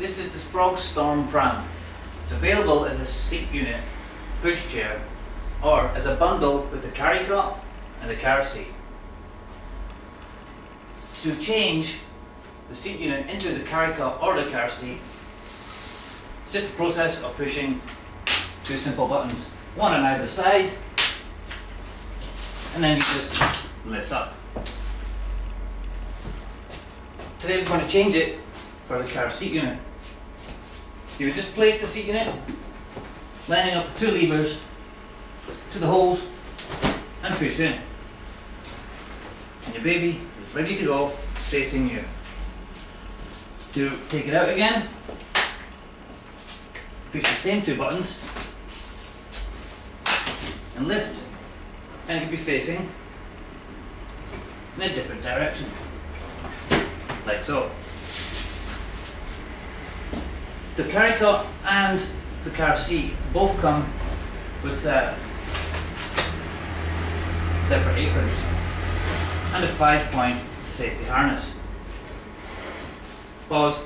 This is the Sproggs Storm Pram. It's available as a seat unit, pushchair, or as a bundle with the carry cot and the car seat. To change the seat unit into the carry cot or the car seat, it's just a process of pushing two simple buttons, one on either side, and then you just lift up. Today we're going to change it for the car seat unit. You just place the seat unit, lining up the two levers to the holes and push in. And your baby is ready to go, facing you. To take it out again, push the same two buttons and lift. And it can be facing in a different direction. Like so. The carry cot and the car seat both come with uh, separate aprons and a five point safety harness. Pause.